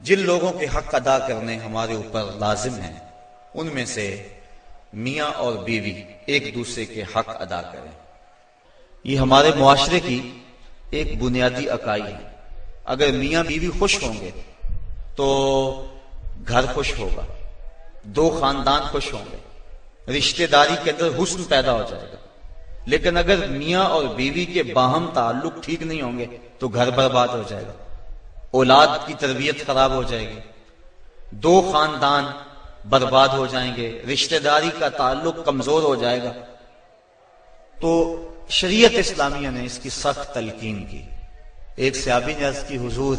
जिन लोगों के हक अदा करने हमारे ऊपर लाजिम हैं, उनमें से मियाँ और बीवी एक दूसरे के हक अदा करें। ये हमारे मुआशरे की एक बुनियादी अकाई है। अगर मियाँ बीवी खुश होंगे तो घर खुश होगा, दो खानदान खुश होंगे, रिश्तेदारी के अंदर हुस्न पैदा हो जाएगा। लेकिन अगर मियाँ और बीवी के बाहम ताल्लुक ठीक नहीं होंगे तो घर बर्बाद हो जाएगा। औलाद की तरबियत खराब हो जाएगी। दो खानदान बर्बाद हो जाएँगे, रिश्तेदारी का ताल्लुक कमज़ोर हो जाएगा। तो शरीयत इस्लामिया ने इसकी सख्त तलकीन की। एक सयाबी ने की, हुजूर,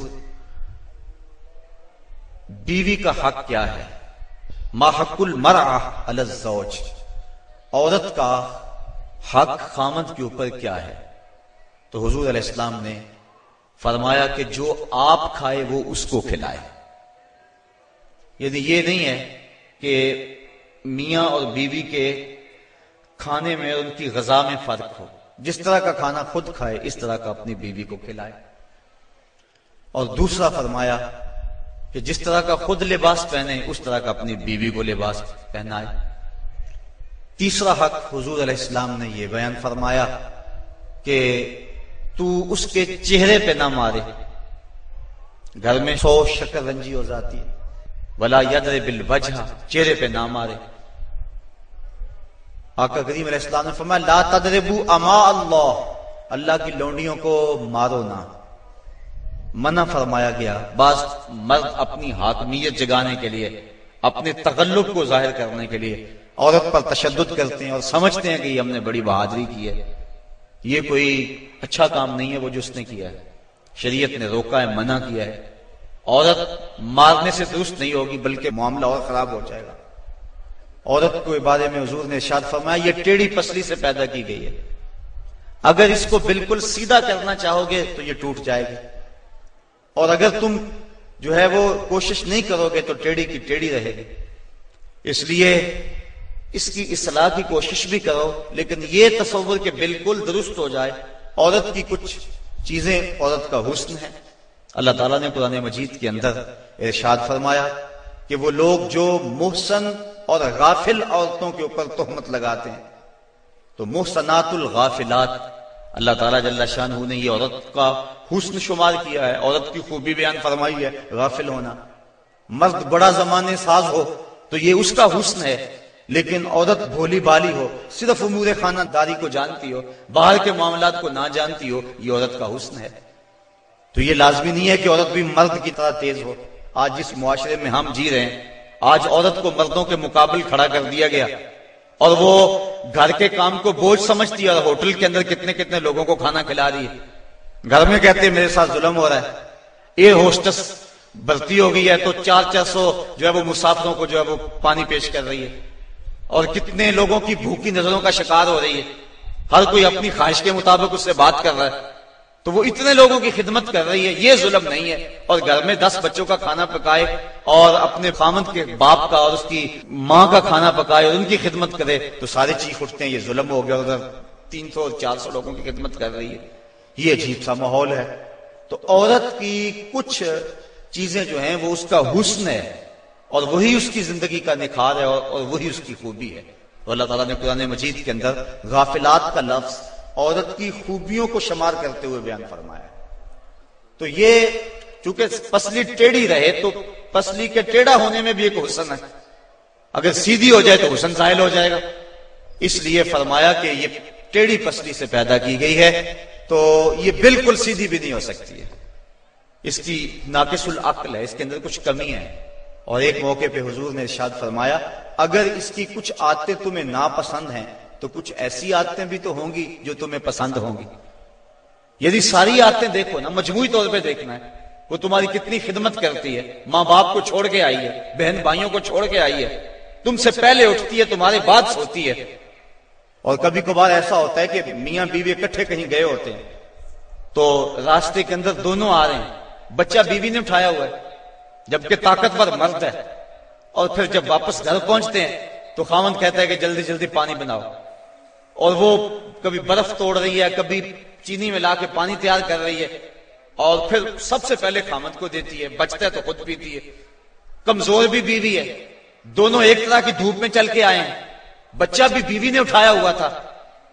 बीवी का हक क्या है? माहकुल मरा अलजौज औरत का हक खामद के ऊपर क्या है? तो हुजूर इस्लाम ने फरमाया कि जो आप खाए, वो उसको खिलाए। यदि ये नहीं है कि मियाँ और बीवी के खाने में उनकी गजा में फ़र्क हो, जिस तरह का खाना खुद खाए, इस तरह का अपनी बीवी को खिलाए। और दूसरा फरमाया कि जिस तरह का खुद लिबास पहने, उस तरह का अपनी बीवी को लिबास पहनाए। तीसरा हक हुजूर इस्लाम ने यह बयान फरमाया कि तू उसके चेहरे पे ना मारे। घर में सौ शक्कर रंजी हो जाती है। वला यदर बिल वजह, चेहरे पे ना मारे। आका करीम इस्लाम ने फरमाया, ला तदरबू अमा अल्लाह। अल्लाह की लौंडियों को मारो ना। मना फरमाया गया, बस मर्द अपनी हाकमियत जगाने के लिए, अपने तकल्लुब को ज़ाहिर करने के लिए औरत पर तशद करते हैं और समझते हैं कि हमने बड़ी बहादुरी की है। ये कोई अच्छा काम नहीं है वो जो उसने किया है। शरीयत ने रोका है, मना किया है। औरत मारने से दुरुस्त नहीं होगी, बल्कि मामला और खराब हो जाएगा। औरत को बारे में हजूर ने शाद फरमाया, ये टेढ़ी पसली से पैदा की गई है। अगर इसको बिल्कुल सीधा करना चाहोगे तो ये टूट जाएगी। और अगर तुम जो है वो कोशिश नहीं करोगे तो टेढ़ी की टेढ़ी रहेगी। इसलिए इसकी इसलाह की कोशिश भी करो, लेकिन ये तस्वुर के बिल्कुल दुरुस्त हो जाए। औरत की कुछ चीज़ें, औरत का हुस्न है। अल्लाह ताला ने कुरान मजीद के अंदर इरशाद फरमाया कि वो लोग जो मोहसन और गाफिल औरतों के ऊपर तोहमत लगाते हैं तो मोहसनातुल गाफिलात। अल्लाह ताला जल्ला शाह ने ये औरत का हुस्न शुमार किया है। औरत की खूबी बयान फरमाई है, गाफिल होना। मर्द बड़ा जमाने साज हो तो ये उसका हुस्न है। लेकिन औरत भोली बाली हो, सिर्फ़ उमूर खाना दारी को जानती हो, बाहर के मामला को ना जानती हो, ये औरत का हुस्न है। तो ये लाजमी नहीं है कि औरत भी मर्द की तरह तेज हो। आज जिस मुआशरे में हम जी रहे हैं, आज औरत को मर्दों के मुकाबले खड़ा कर दिया गया। और वो घर के काम को बोझ समझती है और होटल के अंदर कितने कितने लोगों को खाना खिला रही है। घर में कहते हैं, मेरे साथ जुलम हो रहा है। एयर होस्टस भर्ती हो गई है तो चार चार सौ जो है वो मुसाफिरों को जो है वो पानी पेश कर रही है। और कितने लोगों की भूखी नज़रों का शिकार हो रही है। हर कोई अपनी ख्वाहिश के मुताबिक उससे बात कर रहा है। तो वो इतने लोगों की खिदमत कर रही है, ये जुलम नहीं है। और घर में दस बच्चों का खाना पकाए और अपने फामद के बाप का और उसकी माँ का खाना पकाए और उनकी खिदमत करे तो सारे चीख उठते हैं, ये जुलम हो गया उधर। तीन सौ चार सौ लोगों की खिदमत कर रही है। ये अजीब सा माहौल है। तो औरत की कुछ चीज़ें जो हैं, वो उसका हुस्न है। और वही उसकी ज़िंदगी का निखार है और, वही उसकी खूबी है। तो अल्लाह ताला ने पुराने मजीद के अंदर गाफिलात का लफ्ज औरत की खूबियों को शुमार करते हुए बयान फरमाया। तो ये चूँकि पसली टेढ़ी रहे तो पसली के टेढ़ा होने में भी एक हुसन है। अगर सीधी हो जाए तो हुसन जाहिल हो जाएगा। इसलिए फरमाया कि ये टेढ़ी पसली से पैदा की गई है तो ये बिल्कुल सीधी भी नहीं हो सकती है। इसकी नाकिसुल अक्ल है इसके अंदर कुछ कमी है। और एक मौके पे हुजूर ने इर्शाद फरमाया, अगर इसकी कुछ आदतें तुम्हें नापसंद हैं तो कुछ ऐसी आदतें भी तो होंगी जो तुम्हें पसंद होंगी। यदि सारी आदतें देखो ना, मजमूई तौर पर देखना है, वो तुम्हारी कितनी खिदमत करती है। माँ बाप को छोड़ के आई है बहन भाइयों को छोड़ के आई है, तुमसे पहले उठती है, तुम्हारे बाद सोती है। और कभी कभार ऐसा होता है कि मियाँ बीवी इकट्ठे कहीं गए होते हैं तो रास्ते के अंदर दोनों आ रहे हैं, बच्चा बीवी ने उठाया हुआ है जबकि ताकतवर मर्द है। और फिर जब वापस घर पहुँचते हैं तो खामन कहता है कि जल्दी जल्दी पानी बनाओ। और वो कभी बर्फ़ तोड़ रही है, कभी चीनी मिला के पानी तैयार कर रही है। और फिर सबसे पहले खामद को देती है, बचता है तो खुद पीती है। कमज़ोर भी बीवी है। दोनों एक तरह की धूप में चल के आए हैं। बच्चा भी बीवी ने उठाया हुआ था।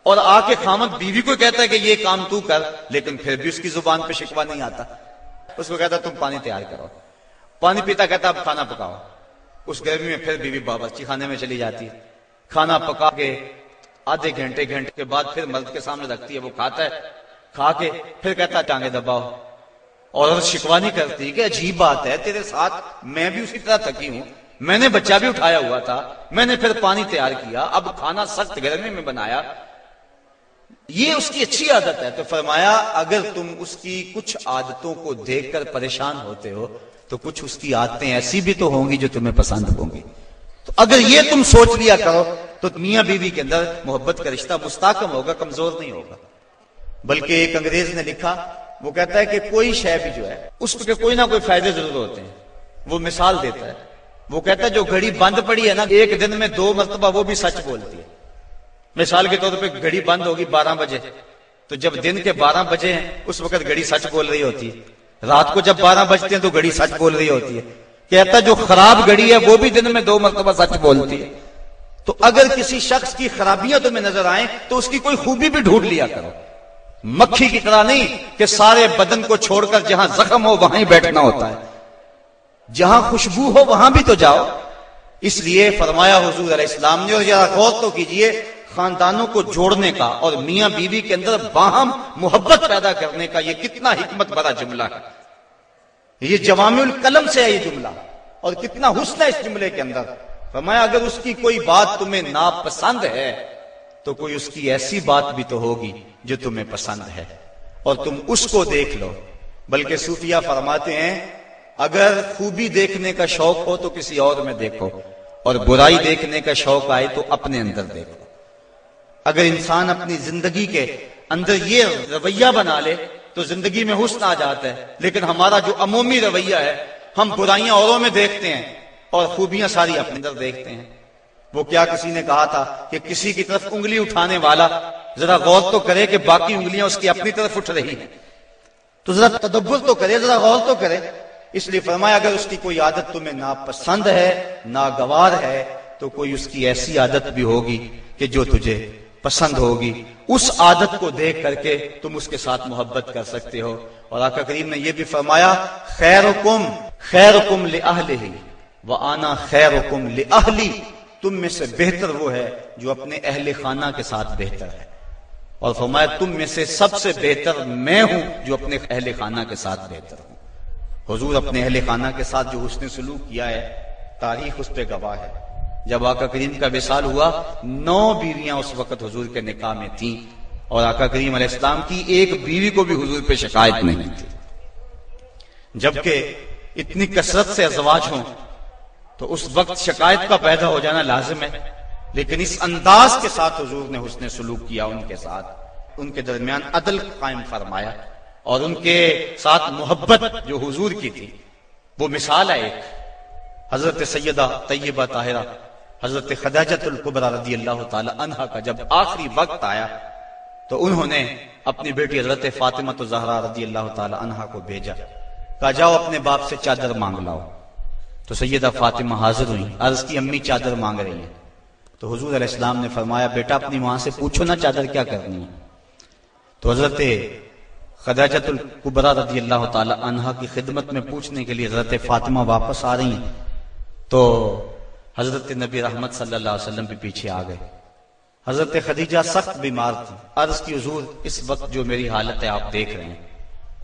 और आके खामद बीवी को कहता है कि ये काम तू कर, लेकिन फिर भी उसकी ज़ुबान पे शिकवा नहीं आता। उसको कहता तुम पानी तैयार करो। पानी पीता कहता, अब खाना पकाओ। उस गर्मी में फिर बीवी बाबरची खाने में चली जाती है। खाना पका के आधे घंटे घंटे के बाद फिर मर्द के सामने रखती है, वो खाता है। खा के फिर कहता, टांगे दबाओ। और शिकवा नहीं करती कि अजीब बात है, तेरे साथ मैं भी उसी तरह थकी हूँ। मैंने बच्चा भी उठाया हुआ था, मैंने फिर पानी तैयार किया, अब खाना सख्त गर्मी में बनाया। ये उसकी अच्छी आदत है। तो फरमाया, अगर तुम उसकी कुछ आदतों को देखकर परेशान होते हो तो कुछ उसकी आदतें ऐसी भी तो होंगी जो तुम्हें पसंद होंगी। तो अगर ये तुम सोच लिया करो तो मियाँ बीवी के अंदर मोहब्बत का रिश्ता मुस्ताकम होगा, कमज़ोर नहीं होगा। बल्कि एक अंग्रेज़ ने लिखा, वो कहता है कि कोई शय भी जो है उस पर कोई ना कोई फ़ायदे ज़रूर होते हैं। वो मिसाल देता है। वो कहता है, जो घड़ी बंद पड़ी है ना, एक दिन में दो मरतबा, वो भी सच बोलती है। मिसाल के तौर पे घड़ी बंद होगी बारह बजे। तो जब दिन के बारह बजे हैं, उस वक्त घड़ी सच बोल रही होती है। रात को जब बारह बजते हैं तो घड़ी सच बोल रही होती है। कहता जो खराब घड़ी है, वो भी दिन में दो मरतबा सच बोलती है। तो अगर किसी शख्स की खराबियाँ तुम्हें नज़र आए तो उसकी कोई खूबी भी ढूंढ लिया करो। मक्खी की तरह नहीं कि सारे बदन को छोड़कर जहाँ जख्म हो, वहाँ ही बैठना होता है। जहाँ खुशबू हो, वहाँ भी तो जाओ। इसलिए फरमाया हजूर इस्लाम ने, और जरा गौर तो कीजिए खानदानों को जोड़ने का और मियाँ बीवी के अंदर बाहम मोहब्बत पैदा करने का यह कितना हिकमत भरा जुमला है। ये जवामुल कलम से है ये जुमला। और कितना हुस्न है इस जुमले के अंदर। फरमाया, अगर उसकी कोई बात तुम्हें नापसंद है तो कोई उसकी ऐसी बात भी तो होगी जो तुम्हें पसंद है। और तुम उसको देख लो। बल्कि सूफिया फरमाते हैं, अगर खूबी देखने का शौक हो तो किसी और में देखो। और बुराई देखने का शौक आए तो अपने अंदर देखो। अगर इंसान अपनी ज़िंदगी के अंदर ये रवैया बना ले तो ज़िंदगी में हुस्न आ जाता है। लेकिन हमारा जो अमूमी रवैया है, हम बुराइयाँ औरों में देखते हैं और खूबियाँ सारी अपने अंदर देखते हैं। वो क्या किसी ने कहा था कि किसी की तरफ़ उंगली उठाने वाला जरा गौर तो करे कि बाकी उंगलियाँ उसकी अपनी तरफ़ उठ रही हैं। तो जरा तदब्बर तो करे, जरा गौर तो करे। इसलिए फरमाया, अगर उसकी कोई आदत तुम्हें नापसंद है, नागवार है तो कोई उसकी ऐसी आदत भी होगी कि जो तुझे पसंद होगी। उस आदत को देख करके तुम उसके साथ मोहब्बत कर सकते हो। और आका करीम ने यह भी फरमाया खैर कुम खैर कुम ही व आना खैर कुम अहली तुम में से बेहतर वो है जो अपने अहले खाना के साथ बेहतर है। और फरमाया, तुम में से सबसे बेहतर मैं हूँ जो अपने अहले खाना के साथ बेहतर हूँ। हजूर अपने अहले खाना के साथ जो उसने सलूक किया है, तारीख उस पर गवाह है। जब आका करीम का विशाल हुआ, नौ बीवियाँ उस वक्त हजूर के निकाह में थी और आका करीम इस्लाम की एक बीवी को भी हजूर पे शिकायत नहीं थी। जबकि इतनी कसरत से अजवाज हो तो उस वक्त शिकायत का पैदा हो जाना लाजिम है। लेकिन इस अंदाज के साथ हजूर ने उसने सलूक किया उनके साथ। उनके दरमियान अदल कायम फरमाया और उनके साथ मोहब्बत जो हुजूर की थी, वो मिसाल है एक। हज़रत सैयदा तैयबा ताहिरा हज़रत खदाजतुल्कुबरा रदी अल्लाह तहा का जब आखिरी वक्त आया तो उन्होंने अपनी बेटी हज़रत फातिमा तो जहरा रदी अल्लाह तहा को भेजा। कहा, जाओ अपने बाप से चादर मांग लाओ। तो सैयदा फातिमा हाजिर हुई, अर्ज़ की, अम्मी, चादर मांग रही है। तो हजूर इस्लाम ने फरमाया, बेटा, अपनी माँ से पूछो ना चादर क्या करनी है? तो हज़रत खदाजतुल्कुबरा रदी अल्लाह तहा की खिदमत में पूछने के लिए हज़रत फातिमा वापस आ रही है। तो हज़रत नबी रहमत अलैहि भी पीछे आ गए। हज़रत खदीजा सख्त बीमार थी। अर्ज़ की हजूर, इस वक्त जो मेरी हालत है, आप देख रहे हैं।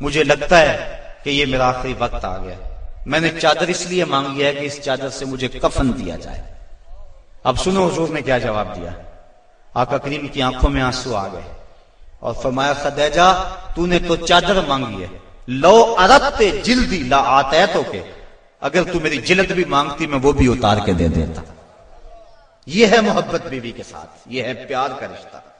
मुझे लगता है कि ये मेरा आखिरी वक्त आ गया। मैंने चादर इसलिए मांगी है कि इस चादर से मुझे कफन दिया जाए। अब सुनो हजूर ने क्या जवाब दिया? आका करीम की आँखों में आँसू आ गए और फरमाया, खदैजा, तूने तो चादर मांगी है। लो अरब जिल्दी ला आते तो के अगर तू मेरी जिलत भी मांगती, मैं वो भी उतार के दे देता। यह है मोहब्बत बीवी के साथ यह है प्यार का रिश्ता।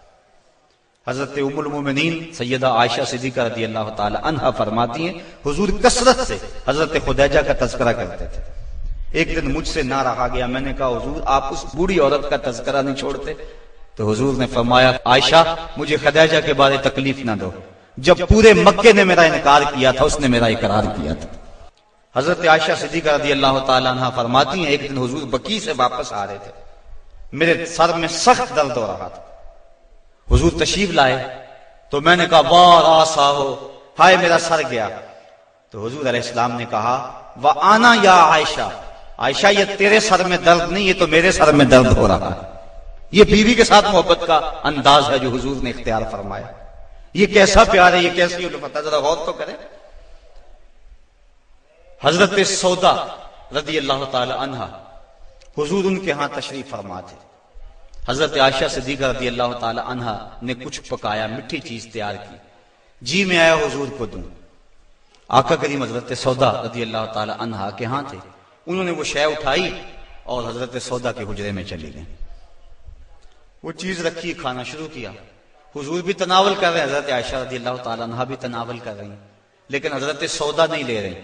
हज़रत उमुलमिन सैयदा आयशा सिद्दीका रदी अल्लाह तहा फरमाती हैं, हुजूर कसरत से हज़रत खुदैजा का तस्करा करते थे। एक दिन मुझसे ना रहा गया, मैंने कहा, हुजूर, आप उस बूढ़ी औरत का तस्करा नहीं छोड़ते? तो हुजूर ने फरमाया, आयशा, मुझे खदैजा के बारे तकलीफ़ ना दो। जब पूरे मक्के ने मेरा इनकार किया था, उसने मेरा इकरार किया था। हज़रत आयशा सिद्दीक रदी अल्लाह तला फरमाती हैं, एक दिन हुजूर बकी से वापस आ रहे थे। मेरे सर में सख्त दर्द हो रहा था। हुजूर तशीफ लाए तो मैंने कहा, वाह आसा हो, हाय, मेरा सर गया। तो हुजूर इस्लाम ने कहा वह आना या आयशा आयशा, ये तेरे सर में दर्द नहीं, ये तो मेरे सर में दर्द हो रहा है। ये बीवी के साथ मोहब्बत का अंदाज है जो हुजूर ने इख्तियार फरमाया। ये कैसा प्यार है, ये कैसी जरा गौर तो करें। हज़रत सौदा रदी अल्लाह तहा हुजूर उनके यहाँ तशरीफ़ फरमा थे हज़रत आयशा सदीका रदी अल्लाह तहा ने कुछ पकाया, मिठी चीज़ तैयार की। जी में आया हुजूर को दूँ। आका करीम हज़रत सौदा रदी अल्लाह तहा के यहाँ थे उन्होंने वो शय उठाई और हज़रत सौदा के हुजरे में चली गई वो चीज़ रखी, खाना शुरू किया। हुजूर भी तनावल कर रहे हैं, हज़रत आयशा रदी अल्लाह तहा भी तनावल कर रही लेकिन हज़रत सौदा नहीं ले रही।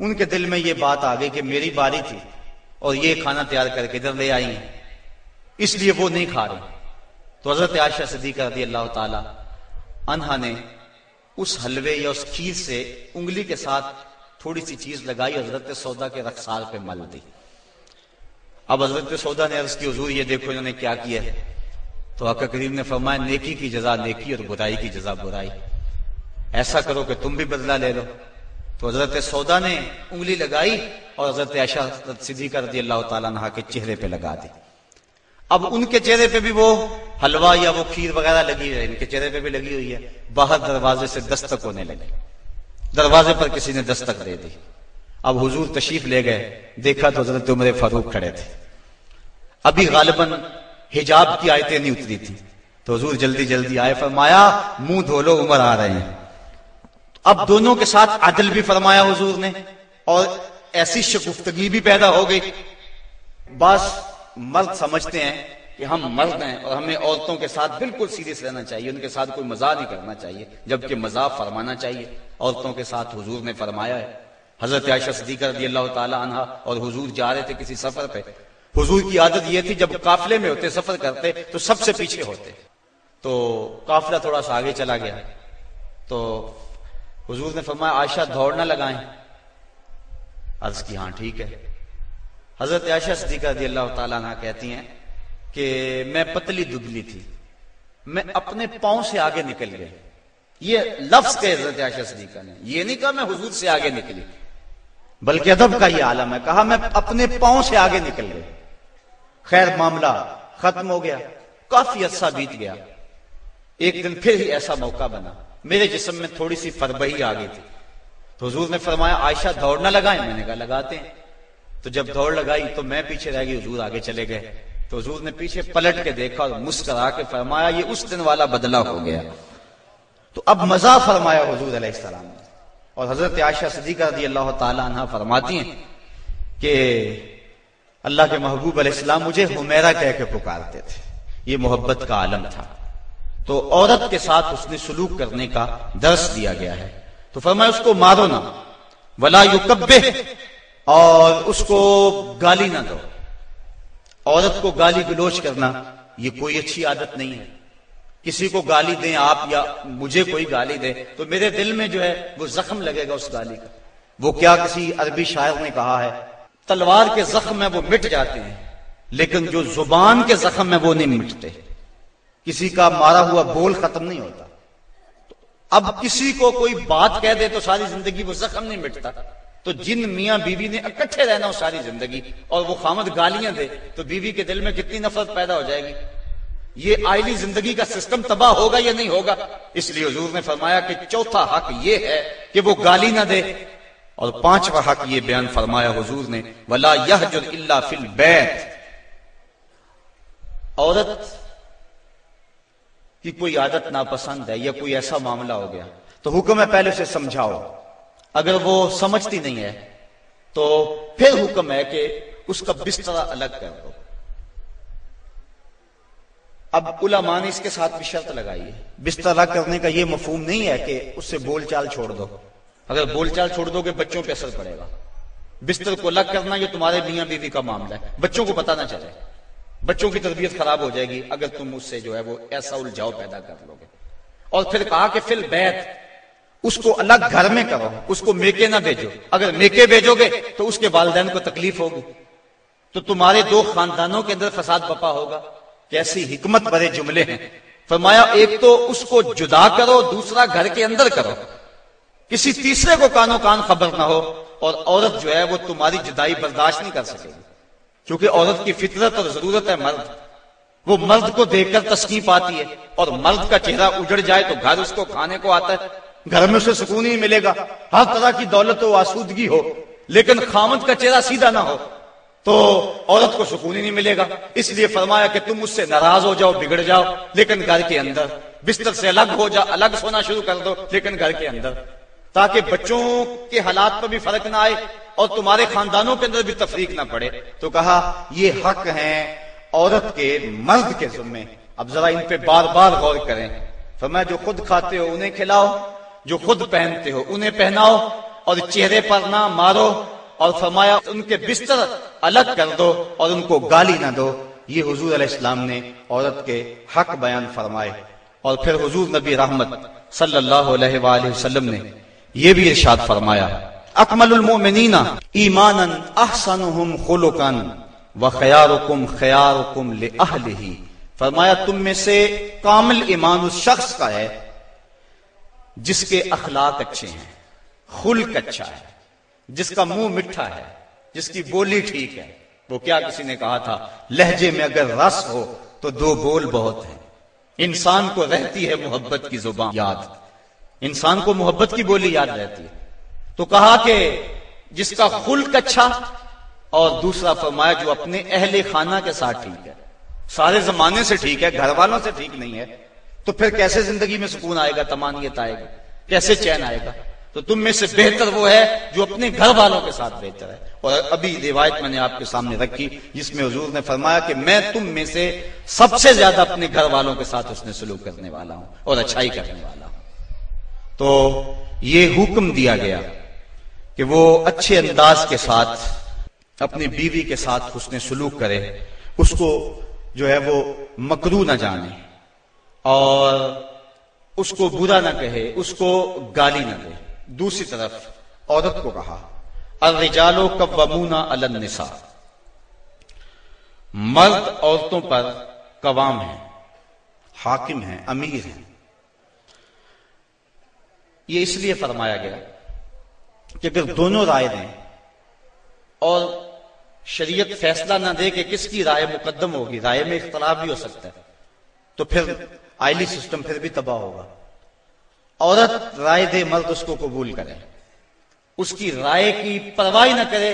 उनके दिल में ये बात आ गई कि मेरी बारी थी और ये खाना तैयार करके इधर ले आई है। इसलिए वो नहीं खा रहे। तो हज़रत आयशा सदीक रदी अल्लाह तहा ने उस हलवे या उस खीर से उंगली के साथ थोड़ी सी चीज़ लगाई, हज़रत सौदा के रखसार पे मल दी। अब हज़रत सौदा ने अर्ज़ की, हजूर, ये देखो इन्होंने क्या किया तो आका करीम ने फरमाया, नेकी की जजा, नेकी और बुराई की जजा बुराई। ऐसा करो कि तुम भी बदला ले लो। तो हज़रत सौदा ने उंगली लगाई और हज़रत ऐशा सीधी कर दी अल्लाह तला के चेहरे पे लगा दी। अब उनके चेहरे पे भी वो हलवा या वो खीर वगैरह लगी है, इनके चेहरे पे भी लगी हुई है। बाहर दरवाजे से दस्तक होने लगे। दरवाजे पर किसी ने दस्तक दे दी। अब हुजूर तशीफ ले गए। देखा तो हज़रत उमर फारूक खड़े थे। अभी गालिबन हिजाब की आयतें नहीं उतरी थी। तो हजूर जल्दी जल्दी आए, फरमाया, मुँह धो लो, उमर आ रहे हैं। अब दोनों के साथ अदल भी फरमाया हुजूर ने, और ऐसी शगुफ्तगी भी पैदा हो गई। बस मर्द समझते हैं कि हम मर्द हैं, और हमें औरतों के साथ बिल्कुल सीरियस रहना चाहिए, उनके साथ कोई मज़ाक नहीं करना चाहिए, जबकि मज़ाक फरमाना चाहिए। औरतों के साथ हुजूर ने फरमाया है, हज़रत आयशा सदीक अल्लाह तहा और हुजूर जा रहे थे किसी सफ़र पे। हुजूर की आदत यह थी, जब काफिले में होते, सफ़र करते तो सबसे पीछे होते। तो काफिला थोड़ा सा आगे चला गया। तो हुजूर ने फरमाया, आयशा दौड़ ना लगाए। अर्ज़ की हाँ ठीक है। हज़रत आयशा सदीका रदी अल्लाह तला कहती हैं कि मैं पतली दुबली थी। मैं अपने पाँव से आगे निकल गई ये लफ्ज के हज़रत आयशा सदीका ने। ये नहीं कहा मैं हुजूर से आगे निकली। बल्कि अदब का ही आलम है। कहा मैं अपने पाँव से आगे निकल गई खैर, मामला खत्म हो गया। काफ़ी अच्छा बीत गया। एक दिन फिर ही ऐसा मौका बना। मेरे जिसम में थोड़ी सी फरबही आ गई थी। तो हजूर ने फरमाया, आयशा, दौड़ ना लगाए। मैंने कहा, लगाते हैं। तो जब दौड़ लगाई तो मैं पीछे रह गई, हजूर आगे चले गए। तो हजूर ने पीछे पलट के देखा और मुस्करा के फरमाया, ये उस दिन वाला बदला हो गया। तो अब मज़ा फरमाया हजूर सलाम ने। और हज़रत आयशा सदीका रदी अल्लाह तला फरमाती हैं कि अल्लाह के महबूब अलैहिस्सलाम मुझे हुमेरा कह के पुकारते थे। ये मोहब्बत का आलम था। तो औरत के साथ उसने सलूक करने का दर्श दिया गया है। तो फरमाया, उसको मारो ना। वला युकब्बे और उसको गाली ना दो। औरत को गाली गलोच करना, ये कोई अच्छी आदत नहीं है। किसी को गाली दें आप या मुझे कोई गाली दे तो मेरे दिल में जो है, वो जख्म लगेगा उस गाली का। वो क्या किसी अरबी शायर ने कहा है, तलवार के जख्म है वो मिट जाते हैं, लेकिन जो ज़ुबान के जख्म है वो नहीं मिटते। किसी का मारा हुआ बोल खत्म नहीं होता। अब किसी को कोई बात कह दे तो सारी ज़िंदगी वो जख्म नहीं मिटता। तो जिन मियाँ बीवी ने इकट्ठे रहना हो सारी ज़िंदगी, और वो खामद गालियाँ दे तो बीवी के दिल में कितनी नफरत पैदा हो जाएगी। ये आयली ज़िंदगी का सिस्टम तबाह होगा या नहीं होगा? इसलिए हजूर ने फरमाया कि चौथा हक ये है कि वो गाली ना दे। और पांचवा हक ये बयान फरमाया हजूर ने, वला यह जो फिल बैत। औरत कि कोई आदत नापसंद है या कोई ऐसा मामला हो गया तो हुक्म है पहले उसे समझाओ। अगर वो समझती नहीं है तो फिर हुक्म है कि उसका बिस्तरा अलग कर दो। अब उलमा ने इसके साथ भी शर्त लगाई है। बिस्तर अलग करने का यह मफहूम नहीं है कि उससे बोलचाल छोड़ दो। अगर बोलचाल छोड़ दोगे, बच्चों पे असर पड़ेगा। बिस्तर को अलग करना ये तुम्हारे मियाँ बीवी का मामला है। बच्चों को पता ना चले बच्चों की तरबियत खराब हो जाएगी अगर तुम उससे जो है वो ऐसा उलझाव पैदा कर लोगे। और फिर कहा कि फिल बैत, उसको अलग घर में करो, उसको मेके ना भेजो। अगर मेके भेजोगे तो उसके वालदेन को तकलीफ़ होगी। तो तुम्हारे दो खानदानों के अंदर फसाद बपा होगा। कैसी हिकमत भरे जुमले हैं। फरमाया, एक तो उसको जुदा करो, दूसरा घर के अंदर करो। किसी तीसरे को कानो कान खबर ना हो और औरत जो है वो तुम्हारी जुदाई बर्दाश्त नहीं कर सकेगी। क्योंकि औरत की फितरत और ज़रूरत है मर्द। वो मर्द को देखकर तस्की पाती है और मर्द का चेहरा उजड़ जाए तो घर उसको खाने को आता है। घर में उसे सुकून ही मिलेगा। हर तरह की दौलत हो आसूदगी हो, लेकिन खामद का चेहरा सीधा ना हो तो औरत को सुकून ही नहीं मिलेगा। इसलिए फरमाया कि तुम उससे नाराज़ हो जाओ, बिगड़ जाओ, लेकिन घर के अंदर बिस्तर से अलग हो जाओ अलग सोना शुरू कर दो, लेकिन घर के अंदर। ताकि बच्चों के हालात पर भी फ़र्क ना आए और तुम्हारे खानदानों के अंदर भी तफरीक ना पड़े। तो कहा, ये हक है औरत के मर्द के जुम्मे। अब जरा इन पे बार बार गौर करें। तो मैं जो खुद खाते हो, उन्हें खिलाओ। जो खुद पहनते हो, उन्हें पहनाओ। और चेहरे पर ना मारो। और फरमाया, उनके बिस्तर अलग कर दो और उनको गाली ना दो। ये हुजूर इस्लाम ने औरत के हक बयान फरमाए। और फिर हुजूर नबी रहमत सल्लल्लाहु अलैहि वसल्लम ने ये भी इरशाद फरमाया अहसनुहुम खुलुकन व खयारुकुम फरमाया, तुम में से कामिल ईमान उस शख्स का है, जिसके अखलाक अच्छे हैं, खुल्क अच्छा है, जिसका मुँह मिठा है, जिसकी बोली ठीक है। वो क्या किसी ने कहा था? लहजे में अगर रस हो तो दो बोल बहुत है। इंसान को रहती है मोहब्बत की ज़ुबान याद। इंसान को मोहब्बत की बोली याद रहती है। तो कहा कि जिसका खुल्क अच्छा और दूसरा फरमाया जो अपने अहले खाना के साथ ठीक है। सारे जमाने से ठीक है घर वालों से ठीक नहीं है। तो फिर कैसे ज़िंदगी में सुकून आएगा, तमानियत आएगी? कैसे चैन आएगा? तो तुम में से बेहतर वो है जो अपने घर वालों के साथ बेहतर है। और अभी रिवायत मैंने आपके सामने रखी, जिसमें हजूर ने फरमाया कि मैं तुम में से सबसे ज़्यादा अपने घर वालों के साथ उसने सलूक करने वाला हूँ और अच्छाई करने वाला हूँ। तो ये हुक्म दिया गया कि वो अच्छे अंदाज के साथ, अपनी बीवी के साथ उसने सलूक करे, उसको जो है वो मकरू ना जाने और उसको बुरा ना कहे, उसको गाली ना दे। दूसरी तरफ़ औरत को कहा अलजालो कबूना अलनिसा मर्द औरतों पर कवाम है, हाकिम है, अमीर है। ये इसलिए फरमाया गया कि अगर दोनों राय दें और शरीयत फैसला ना दे कि किसकी राय मुकदम होगी, राय में इख्तलाफ भी हो सकता है तो फिर आयली सिस्टम फिर भी तबाह होगा। औरत राय दे मर्द उसको कबूल करे, उसकी राय की परवाही ना करे,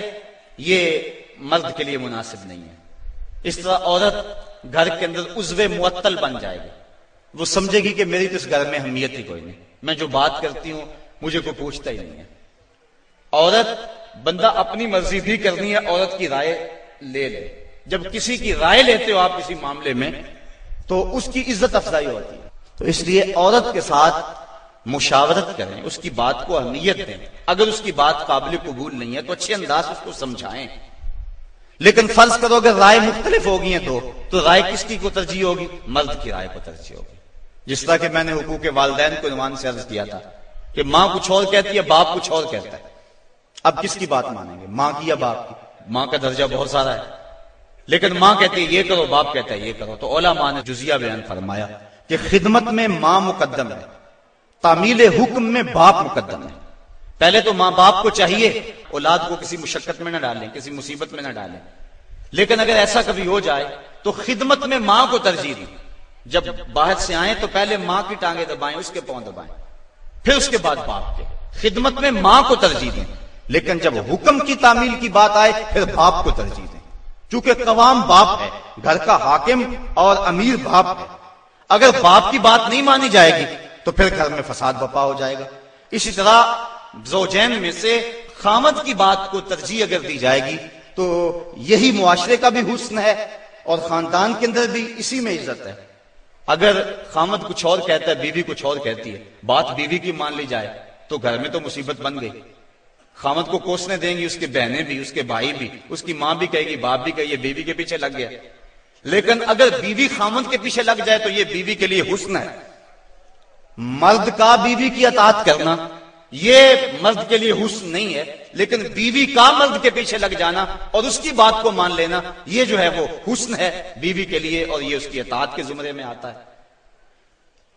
ये मर्द के लिए मुनासिब नहीं है। इस तरह औरत घर के अंदर उजवे मुअत्तल बन जाएगी। वो समझेगी कि मेरी तो इस घर में अहमियत ही कोई नहीं। मैं जो बात करती हूँ, मुझे कोई पूछता ही नहीं है। औरत, बंदा अपनी मर्ज़ी भी करनी है, औरत की राय ले ले। जब किसी की राय लेते हो आप किसी मामले में तो उसकी इज़्ज़त अफजाई होती है। तो इसलिए औरत के साथ मुशावरत करें, उसकी बात को अहमियत दें। अगर उसकी बात काबिल कबूल नहीं है तो अच्छे अंदाज उसको समझाएँ। लेकिन फ़र्ज़ करो, अगर राय मुख्तलिफ़ होगी तो तो राय किसकी को तरजीह होगी? मर्द की राय को तरजीह होगी। जिस तरह के मैंने हुकूक के वालदेन को नुमान से अर्ज़ किया था कि माँ कुछ और कहती है, बाप कुछ और कहता है। अब किसकी बात मानेंगे? माँ की या बाप की? माँ का दर्जा बहुत सारा है। लेकिन माँ कहती है, ये करो, बाप कहता है, ये करो। तो ओला माँ ने जुजिया बयान फरमाया कि खिदमत में माँ मुकदम है, तामील हुक्म में बाप मुकदम है। पहले तो माँ बाप को चाहिए, औलाद को किसी मुशक्कत में न डालें, किसी मुसीबत में न डालें। लेकिन अगर ऐसा कभी हो जाए तो खिदमत में माँ को तरजीह दी। जब बाहर से आए तो पहले माँ की टांगे दबाएँ, उसके पाँव दबाएँ। फिर उसके बाद बाप के। खिदमत में माँ को तरजीह दें। लेकिन जब हुक्म की तामील की बात आए, फिर बाप को तरजीह दें। क्योंकि कवाम बाप है, घर का हाकिम और अमीर बाप है। अगर बाप की बात नहीं मानी जाएगी तो फिर घर में फसाद बपा हो जाएगा। इसी तरह जोजैन में से खामद की बात को तरजीह अगर दी जाएगी तो यही मुआशरे का भी हुस्न है और खानदान के अंदर भी इसी में इज़्ज़त है। अगर खामद कुछ और कहता है, बीवी कुछ और कहती है, बात बीवी की मान ली जाए तो घर में तो मुसीबत बन गई। खामद को कोसने देंगी, उसकी बहनें भी, उसके भाई भी, उसकी माँ भी कहेगी, बाप भी कहेगी बीवी के पीछे लग गया। लेकिन अगर बीवी खामद के पीछे लग जाए तो ये बीवी के लिए हुस्न है। मर्द का बीवी की अतात करना ये मर्द के लिए हुस्न नहीं है, लेकिन बीवी का मर्द के पीछे लग जाना और उसकी बात को मान लेना, ये जो है वो हुस्न है बीवी के लिए और ये उसकी अतात के जुमरे में आता है।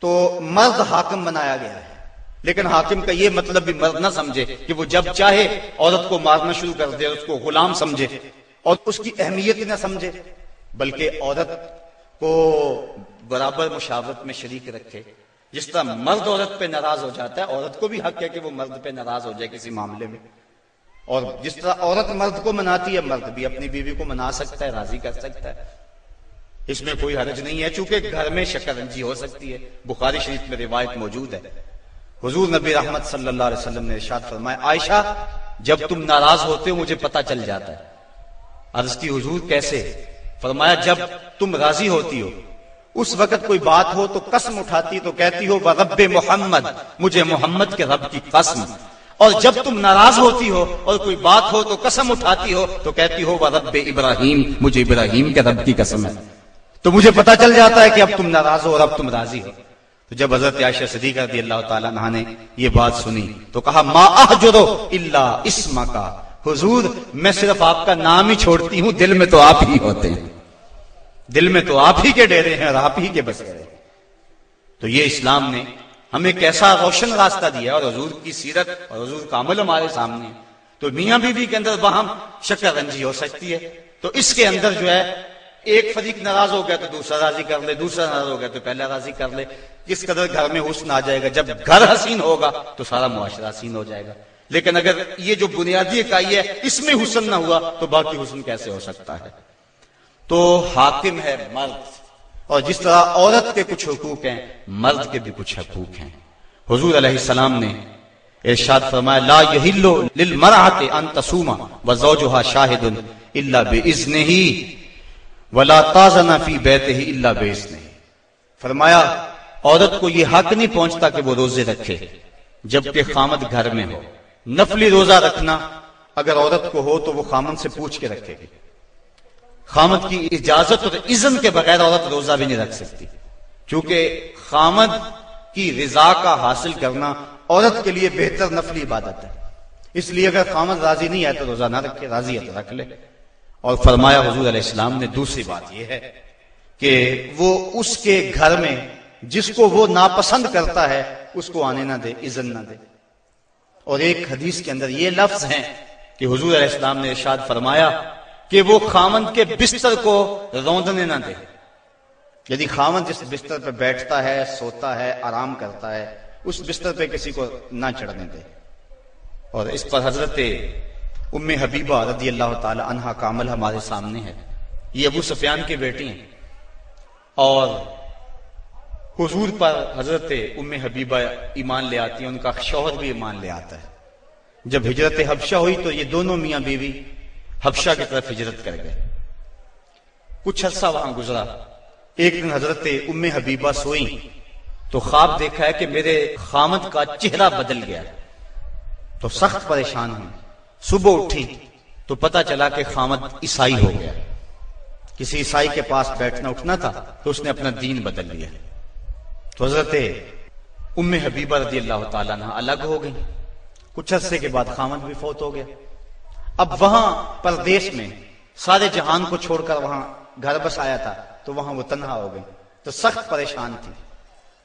तो मर्द हाकिम बनाया गया है, लेकिन हाकिम का ये मतलब भी मर्द ना समझे कि वो जब चाहे औरत को मारना शुरू कर दे, उसको गुलाम समझे और उसकी अहमियत न समझे, बल्कि औरत को बराबर मुशावरत में शरीक रखे। जिस तरह मर्द औरत पे नाराज़ हो जाता है, औरत को भी हक है कि वो मर्द पे नाराज़ हो जाए किसी मामले में। और जिस तरह औरत मर्द को मनाती है, मर्द भी अपनी बीवी को मना सकता है, राज़ी कर सकता है। इसमें कोई हरज नहीं है, चूँकि घर में शकरंजी हो सकती है। बुखारी शरीफ में रिवायत मौजूद है। हुजूर नबी रहमत सल्लल्लाहु अलैहि वसल्लम ने इरशाद फरमाया, आयशा, जब तुम नाराज़ होते हो, मुझे पता चल जाता है। अर्ज़ की हुजूर, कैसे? फरमाया, जब तुम राज़ी होती हो उस वक्त कोई बात हो तो कसम उठाती तो कहती हो रब मोहम्मद, मुझे मोहम्मद के रब की कसम। और जब तुम नाराज़ होती हो और कोई बात हो तो कसम उठाती हो तो कहती हो व रब इब्राहिम, मुझे इब्राहिम के रब की कसम है। तो मुझे पता चल जाता है कि अब तुम नाराज़ हो और अब तुम राज़ी हो। तो जब हज़रत आयशा सदीका दी अल्लाह तहा ने ये बात सुनी तो कहा, मा अहजुरो इल्ला इस्मा का हुजूर, मैं सिर्फ़ आपका नाम ही छोड़ती हूँ, दिल में तो आप ही होते हैं। दिल में तो आप ही के डेरे हैं और आप ही के बस गए। तो ये इस्लाम ने हमें कैसा रोशन रास्ता दिया और हजूर की सीरत और हजूर का अमल हमारे सामने। तो मियाँ बीवी के अंदर वहाँ शक्कर रंजी हो सकती है। तो इसके अंदर जो है, एक फरीक नाराज़ हो गया तो दूसरा राज़ी कर ले, दूसरा नाराज़ हो गया तो पहला राज़ी कर ले। किस कदर घर में हुसन आ जाएगा, जब घर हसीन होगा तो सारा मुआशरा हसीन हो जाएगा। लेकिन अगर ये जो बुनियादी इकाई है, इसमें हुसन ना हुआ तो बाकी हुसन कैसे हो सकता है? तो हाकिम है मर्द। और जिस तरह औरत के कुछ हकूक हैं, मर्द के भी कुछ हकूक हैं। हजूर सलाम ने इरशाद फरमाया, ला यहिल्लो लिल मराहत अन तसूमा व जौजुहा शाहिदुन फरमाया, औरत को यह हक नहीं पहुँचता कि वो रोज़े रखे, जबकि खामद घर में हो। नफली रोजा रखना, अगर औरत को हो तो वो खामन से पूछ के रखेगी। खामद की इजाज़त और इज्जन के बगैर औरत रोजा भी नहीं रख सकती। क्योंकि खामद की रिजा का हासिल करना औरत के लिए बेहतर नफली इबादत है। इसलिए अगर खामद राज़ी नहीं है तो रोजा ना रखे, राज़ी है तो रख ले। और फरमाया हजूर इस्लाम ने दूसरी बात यह है कि वो उसके घर में जिसको वो नापसंद करता है, उसको आने ना दे, इज़्ज़त ना दे। और एक हदीस के अंदर ये लफ्ज हैं कि हजूर इस्लाम ने इर्शाद फरमाया कि वो खामन के बिस्तर को रौंदने ना दे। यदि खामन जिस बिस्तर पर बैठता है, सोता है, आराम करता है, उस बिस्तर पर किसी को ना चढ़ने दे। और इस पर हज़रत उम्म हबीबा रदी अल्लाह तहा का अमल हमारे सामने है। ये अबू सफियान की बेटी हैं। और हुजूर पर हज़रत उम्म हबीबा ईमान ले आती है, उनका शोहर भी ईमान ले आता है। जब हिजरत हबशा हुई तो ये दोनों मियाँ बीवी हबशा की तरफ़ हिजरत कर गए। कुछ अर्सा वहाँ गुजरा। एक दिन हज़रत उम्म हबीबा सोई तो ख्वाब देखा है कि मेरे खामद का चेहरा बदल गया। तो सख्त परेशान हुई। सुबह उठी तो पता चला कि खामद ईसाई हो गया। किसी ईसाई के पास बैठना उठना था तो उसने अपना दीन बदल लिया। तो हज़रत उम्म हबीबा रज़ी अल्लाह तला अलग हो गई। कुछ अरसे के बाद खामद भी फौत हो गया। अब वहाँ परदेश में सारे जहान को छोड़कर वहाँ घर बस आया था तो वहाँ वो तनहा हो गई। तो सख्त परेशान थी।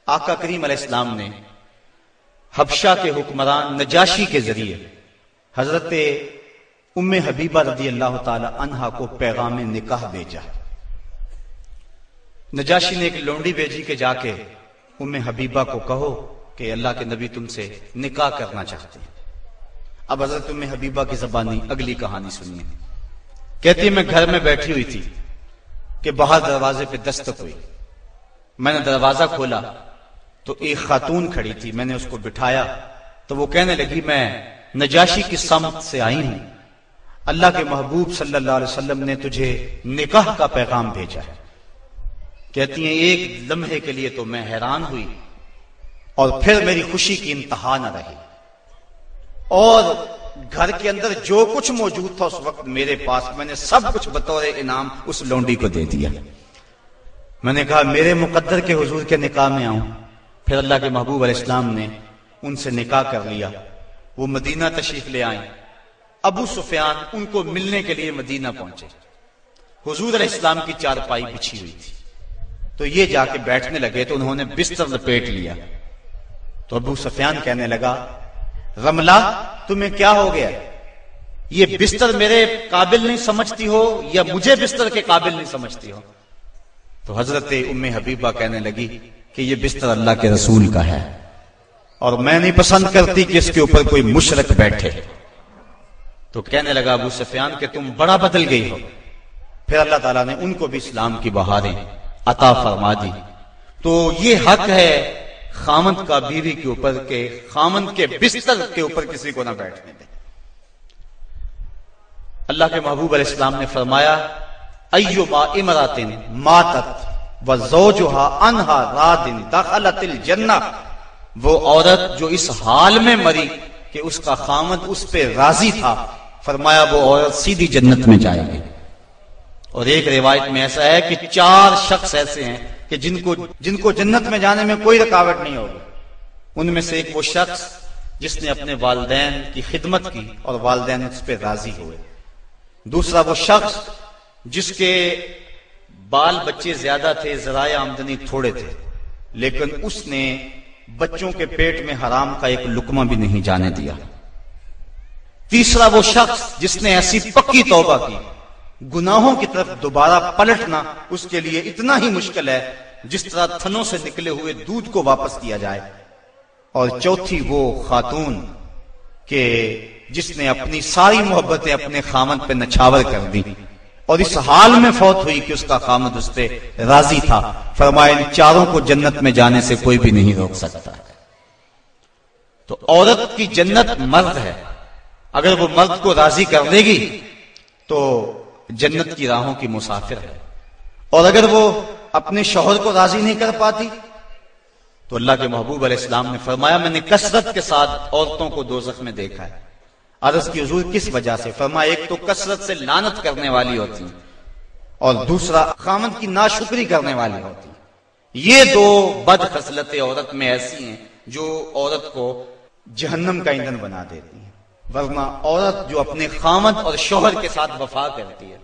आका करीम इस्लाम ने हबशा के हुक्मरान नजाशी के ज़रिए हज़रत उम्म हबीबा रदी अल्लाह तहा को पैगाम निकाह भेजा। नजाशी ने एक लोंडी भेजी के जाके उम्म हबीबा को कहो कि अल्लाह के नबी तुमसे निकाह करना चाहते हैं। अब हज़रत में हबीबा की जबानी, अगली कहानी सुनिए। कहती मैं घर में बैठी हुई थी कि बाहर दरवाजे पे दस्तक हुई। मैंने दरवाज़ा खोला तो एक खातून खड़ी थी, मैंने उसको बिठाया तो वो कहने लगी, मैं नजाशी की समत से आई हूँ। अल्लाह के महबूब सल्लल्लाहु अलैहि वसल्लम ने तुझे निकाह का पैगाम भेजा है। कहती हैं, एक लम्हे के लिए तो मैं हैरान हुई और फिर मेरी खुशी की इंतहा न रही। और घर के अंदर जो कुछ मौजूद था उस वक्त मेरे पास मैंने सब कुछ बतौर इनाम उस लौंडी को दे दिया। मैंने कहा, मेरे मुकद्दर के हुजूर के निकाह में आऊँ फिर अल्लाह के महबूब इस्लाम ने उनसे निकाह कर लिया। वो मदीना तशरीफ़ ले आए। अबू सुफियान उनको मिलने के लिए मदीना पहुँचे। हुजूर इस्लाम की चारपाई बिछी हुई थी। तो ये जाके बैठने लगे तो उन्होंने बिस्तर लपेट लिया। तो अबू सुफियान कहने लगा रमला तुम्हें क्या हो गया? ये बिस्तर मेरे काबिल नहीं समझती हो, या मुझे बिस्तर के काबिल नहीं समझती हो? तो हज़रत उम्मे हबीबा कहने लगी कि ये बिस्तर अल्लाह के रसूल का है, और मैं नहीं पसंद करती कि इसके ऊपर कोई मुशरक बैठे। तो कहने लगा अबू सफियान के तुम बड़ा बदल गई हो। फिर अल्लाह ताला ने उनको भी इस्लाम की बहारें अता फरमा दी। तो ये हक है खामंद का बीवी के ऊपर के खामंद के बिस्तर के ऊपर किसी को ना बैठने दे। अल्लाह के महबूब इस्लाम ने फरमाया अयुमा इमरातिन मातत व जोजुहा रादिन दखलतिल जन्ना वो औरत जो इस हाल में मरी कि उसका खामद उस पर राज़ी था, फरमाया वो औरत सीधी जन्नत में जाएगी। और एक रिवायत में ऐसा है कि चार शख्स ऐसे हैं कि जिनको जिनको जन्नत में जाने में कोई रुकावट नहीं होगी। उनमें से एक वो शख्स जिसने अपने वालदेन की खिदमत की और वालदेन उस पर राज़ी हुए। दूसरा वो शख्स जिसके बाल बच्चे ज़्यादा थे जराए आमदनी थोड़े थे, लेकिन उसने बच्चों के पेट में हराम का एक लुकमा भी नहीं जाने दिया। तीसरा वो शख्स जिसने ऐसी पक्की तौबा की गुनाहों की तरफ़ दोबारा पलटना उसके लिए इतना ही मुश्किल है, जिस तरह थनों से निकले हुए दूध को वापस किया जाए। और चौथी वो खातून के जिसने अपनी सारी मोहब्बतें अपने खामद पे नछावर कर दी। और इस हाल में फौत हुई कि उसका खामद उस पर राज़ी था। फरमाया, इन चारों को जन्नत में जाने से कोई भी नहीं रोक सकता। तो औरत की जन्नत मर्द है। अगर वो मर्द को राज़ी कर देगी तो जन्नत की राहों की मुसाफिर है। और अगर वो अपने शोहर को राज़ी नहीं कर पाती तो अल्लाह के महबूब इस्लाम ने फरमाया, मैंने कसरत के साथ औरतों को दो में देखा है। अर्ज़ की हजूर किस वजह से? फरमाया, एक तो कसरत से लानत करने वाली होती है और दूसरा खामद की नाशुक्री करने वाली होती। ये दो बद खसलतें औरत में ऐसी हैं जो औरत को जहन्नम का ईंधन बना देती है। वरना औरत जो अपने खामद और शोहर के साथ वफा करती है।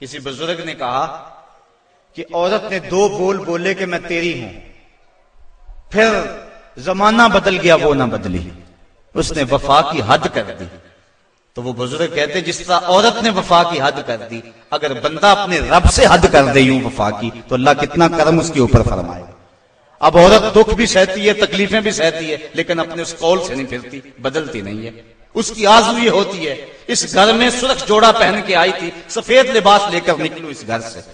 किसी बुज़ुर्ग ने कहा कि औरत ने दो बोल बोले कि मैं तेरी हूँ। फिर जमाना बदल गया, वो ना बदली। उसने वफा की हद कर दी। तो वो बुज़ुर्ग कहते, जिस तरह औरत ने वफा की हद कर दी, अगर बंदा अपने रब से हद कर दे यूँ वफा की तो अल्लाह कितना कर्म उसके ऊपर फरमाए। अब औरत दुख भी सहती है, तकलीफें भी सहती है, लेकिन अपने उस कौल से नहीं फिरती, बदलती नहीं है। उसकी आजू ये होती है। इस घर में सुरक्ष जोड़ा पहन के आई थी। सफ़ेद लिबास लेकर निकलू इस घर से।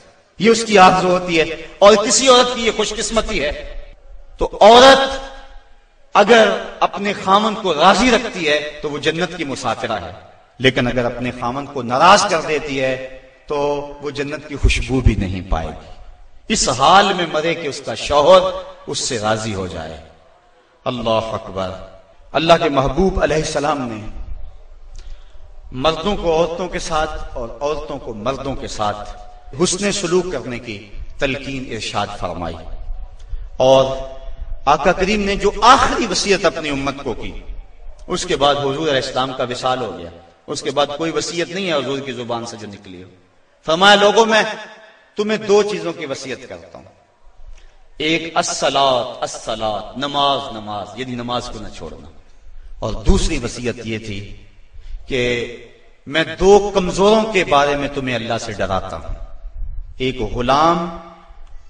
ये उसकी आजू होती है और किसी औरत की ये खुशकिस्मती है। तो औरत अगर अपने खामन को राज़ी रखती है तो वो जन्नत की मुसाफिरा है। लेकिन अगर अपने खामन को नाराज़ कर देती है तो वो जन्नत की खुशबू भी नहीं पाएगी। इस हाल में मरे कि उसका शौहर उससे राज़ी हो जाए। अल्लाह अकबर। अल्लाह के महबूब सलाम ने मर्दों को औरतों के साथ और औरतों को मर्दों के साथ हुसन सलूक करने की तलकीन इरशाद फरमाई। और आका करीम ने जो आखिरी वसीयत अपनी उम्मत को की, उसके बाद हजूर इस्लाम का विशाल हो गया। उसके बाद कोई वसीयत नहीं है हजूर की ज़ुबान से जो निकली हो। फरमाया, लोगों, में तुम्हें दो चीज़ों की वसीयत करता हूँ। एक असलात असलात नमाज़ नमाज़, यदि नमाज़ को न छोड़ना। और दूसरी वसीयत यह थी कि मैं दो कमजोरों के बारे में तुम्हें अल्लाह से डराता हूँ। एक गुलाम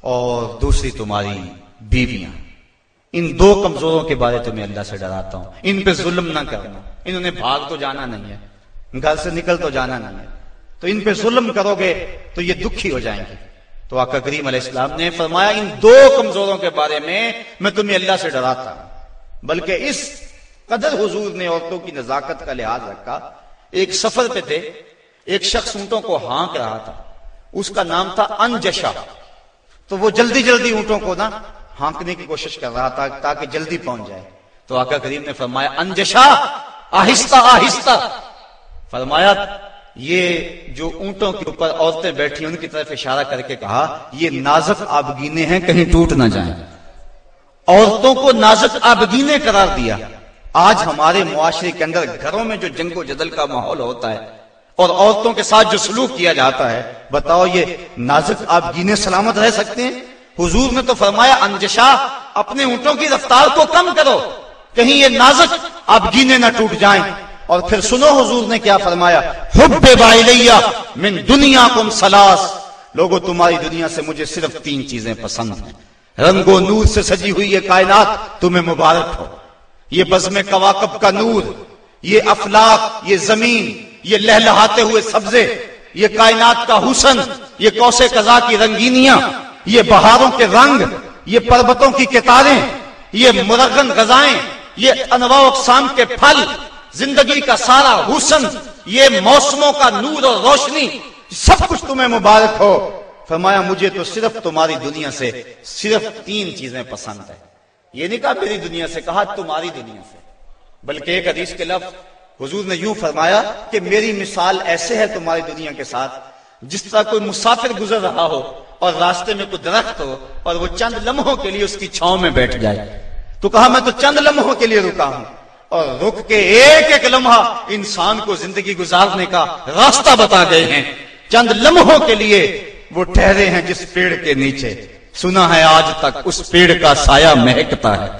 और दूसरी तुम्हारी बीवियाँ। इन दो कमजोरों के बारे तुम्हें अल्लाह से डराता हूँ। इन पे जुल्म ना करना। इन्होंने भाग तो जाना नहीं है, घर से निकल तो जाना नहीं है। तो इन पे जुल्म करोगे तो ये दुखी हो जाएँगे। तो आका करीम इस्लाम ने फरमाया, इन दो कमजोरों के बारे में मैं तुम्हें अल्लाह से डराता हूँ। बल्कि इस कदर हुजूर ने औरतों की नजाकत का लिहाज रखा। एक सफ़र पे थे, एक शख्स ऊंटों को हाँक रहा था। उसका नाम था अनजशा तो वो जल्दी जल्दी ऊंटों को ना हाँकने की कोशिश कर रहा था ताकि जल्दी पहुँच जाए। तो आका करीम ने फरमाया अनजशा आहिस्ता आहिस्ता। फरमाया, ये जो ऊंटों के ऊपर औरतें बैठी, उनकी तरफ़ इशारा करके कहा, ये नाजक आबगीने हैं, कहीं टूट ना जाए। औरतों को नाजुक आबगीने करार दिया। आज हमारे मुआशरे के अंदर घरों में जो जंगो जदल का माहौल होता है और औरतों के साथ जो सलूक किया जाता है, बताओ ये नाजुक आप जीने सलामत रह सकते हैं? हुजूर ने तो फरमाया, अंजशा, अपने ऊंटों की रफ्तार को कम करो। कहीं ये नाजुक आप जीने ना टूट जाएँ। और फिर सुनो हुजूर ने क्या फरमाया, हुब्बे मिन दुनिया कुम सलास। लोगों, तुम्हारी दुनिया से मुझे सिर्फ़ तीन चीज़ें पसंद हैं। रंगो नूर से सजी हुई ये कायनात, तुम्हें मुबारक हो। ये बजम कवाकब का नूर, ये अफलाक, ये ज़मीन, ये लहलहाते हुए सब्जे, ये कायनात का हुसन, ये कौसे कजा की रंगीनियाँ, ये बहारों के रंग, ये पर्वतों की कितारें, ये मुरगन गजाएँ, ये अनवा के फल, ज़िंदगी का सारा हुसन, ये मौसमों का नूर और रोशनी, सब कुछ तुम्हें मुबारक हो। फरमाया, मुझे तो सिर्फ़ तुम्हारी दुनिया से सिर्फ़ तीन चीज़ें पसंद है। ये नहीं कहा मेरी दुनिया से, कहा तुम्हारी दुनिया से। बल्कि एक हदीस के लफ्ज, हुजूर ने यूँ फरमाया कि मेरी मिसाल ऐसे है तुम्हारी दुनिया के साथ, जिस तरह कोई मुसाफिर गुजर रहा हो और रास्ते में कोई दरख्त हो और वो चंद लम्हों के लिए उसकी छाव में बैठ जाए। तो कहा, मैं तो चंद लम्हों के लिए रुका हूँ और रुक के एक एक लम्हा इंसान को ज़िंदगी गुजारने का रास्ता बता गए हैं। चंद लम्हों के लिए वो ठहरे हैं जिस पेड़ के नीचे। सुना है आज तक उस पेड़ का साया महकता है।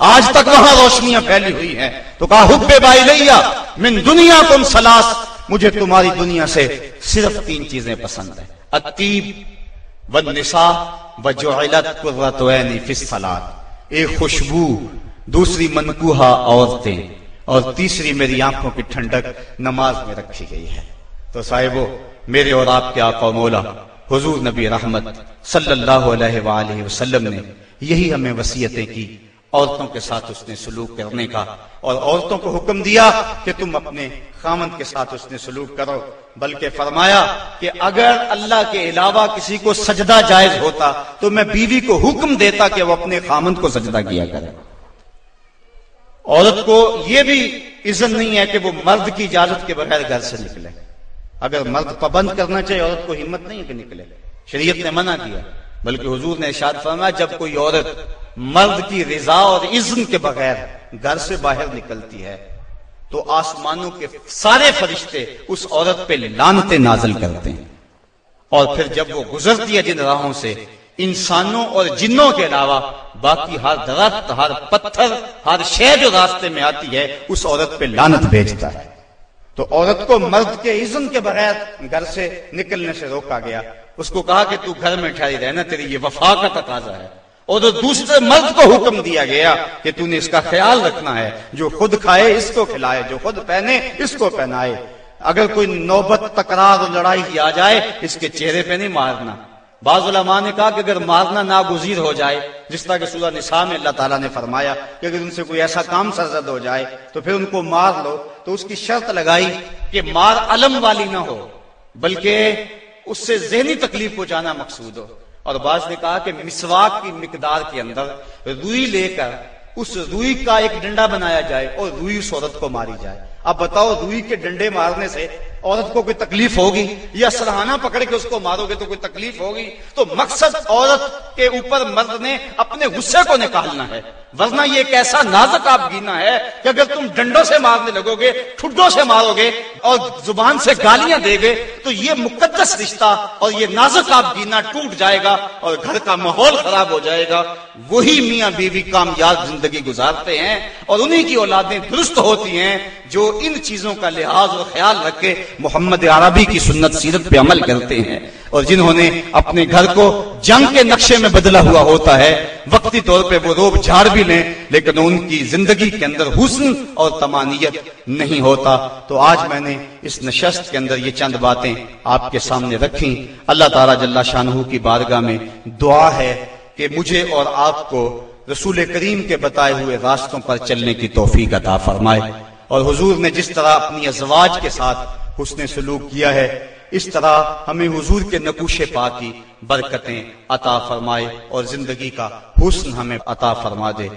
आज तक वहाँ रोशनियाँ फैली हुई हैं। तो कहा, हुब्बे बाई लैया मिन दुनिया तुम सलास, मुझे तुम्हारी दुनिया से सिर्फ़ तीन चीज़ें पसंद है। अतीब व निशा व जो फिसलात एक खुशबू, दूसरी मनकूहा औरतें, और तीसरी मेरी आँखों की ठंडक नमाज़ में रखी गई है। तो साहिबो, मेरे और आपके आका मौला हुजूर नबी रहमत सल्लल्लाहु अलैहि वसल्लम ने यही हमें वसीयतें की, औरतों के साथ उसने सलूक करने का और औरतों को हुक्म दिया कि तुम अपने खामन के साथ उसने सलूक करो, बल्कि फरमाया कि अगर अल्लाह के अलावा किसी को सजदा जायज़ होता तो मैं बीवी को हुक्म देता कि वो अपने खामन को सजदा किया करे। औरत को यह भी इज़्ज़त नहीं है कि वो मर्द की इजाज़त के बगैर घर से निकले। अगर मर्द पाबंद करना चाहिए औरत को हिम्मत नहीं है कि निकले। शरीयत ने मना किया। बल्कि हुजूर ने इशाद फरमाया, जब कोई औरत मर्द की रिजा और इज्न के बगैर घर से बाहर निकलती है तो आसमानों के सारे फरिश्ते उस औरत पे लानते नाजल करते हैं। और फिर जब वो गुजरती है जिन राहों से, इंसानों और जिन्नों के अलावा बाकी हर दरख्त, हर पत्थर, हर शय जो रास्ते में आती है, उस औरत पे लानत भेजता है। तो औरत को मर्द के इज्न के बगैर घर से निकलने से रोका गया। उसको कहा कि तू घर में ठहरी रहना तेरी ये वफा का तकाजा है। और तो दूसरे मर्द को हुक्म दिया गया कि तूने इसका ख्याल रखना है, जो खुद खाए इसको खिलाए, जो खुद पहने इसको पहनाए। अगर कोई नौबत, तकरार और लड़ाई आ जाए, इसके चेहरे पे नहीं मारना। बाजुलमा ने कहा कि अगर मारना नागुजीर हो जाए, जिस तरह के सूरह निशा में अल्लाह ताला ने फरमाया कि अगर उनसे कोई ऐसा काम सरजद हो जाए तो फिर उनको मार लो तो उसकी शर्त लगाई कि मार अलम वाली ना हो, बल्कि उससे जहनी तकलीफ़ को जाना मकसूद हो। और बाज ने कहा कि मिसवाक की मकदार के अंदर रुई लेकर, उस रुई का एक डंडा बनाया जाए और रुई उस औरत को मारी जाए। अब बताओ रुई के डंडे मारने से औरत को कोई तकलीफ़ होगी या सराहना पकड़ के उसको मारोगे तो कोई तकलीफ़ होगी तो मकसद औरत के ऊपर मर्द ने अपने गुस्से को निकालना है। वरना ये एक ऐसा नाजुक आप गीना है कि अगर तुम डंडों से मारने लगोगे, ठुड्डों से मारोगे और ज़ुबान से गालियाँ देगे तो ये मुकदस रिश्ता और ये नाजुक आप गीना टूट जाएगा और घर का माहौल खराब हो जाएगा। वही मियाँ बीवी कामयाब ज़िंदगी गुजारते हैं और उन्हीं की औलादें दुरुस्त होती हैं जो इन चीज़ों का लिहाज और ख्याल रख मोहम्मद अरबी की सुन्नत सीरत पे अमल करते हैं। और जिन्होंने अपने घर को जंग के नक्शे में बदला हुआ होता है, वक्ती तौर पे वो रोब झाड़ भी लें, लेकिन उनकी ज़िंदगी के अंदर हुस्न और तमानियत नहीं होता। तो आज मैंने इस नशस्त के अंदर ये चंद बातें आपके सामने रखी। अल्लाह ताला जल्ला शाहू की बारगाह में दुआ है कि मुझे और आपको रसूल करीम के बताए हुए रास्तों पर चलने की तोफीक अता फरमाए। और हुजूर ने जिस तरह अपनी अजवाज के साथ उसने सलूक किया है। इस तरह हमें हुजूर के नकुशे पा की बरकतें अता फरमाए और ज़िंदगी का हुस्न हमें अता फरमा दे।